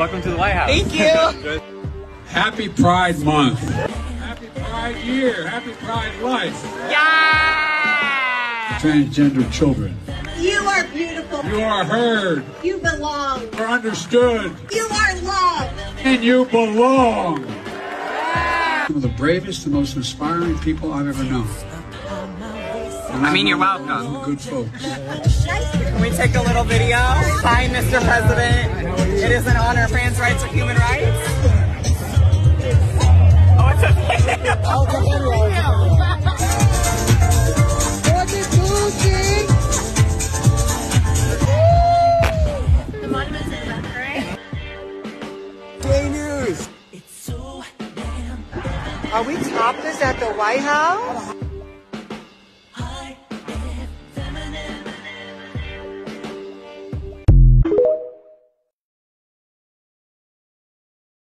Welcome to the White House. Thank you. Happy Pride Month. Happy Pride Year. Happy Pride Life. Yeah. Transgender children. You are beautiful. You are heard. You belong. You are understood. You are loved. And you belong. Some of the bravest and most inspiring people I've ever known. And I mean, you're know welcome. the Good folks. Can we take a little video? Hi, Mr. President. It is an honor. Trans rights are human rights. Oh, it's a video. Oh, it's a The monument's in left, right? Gay news. Are we topless at the White House?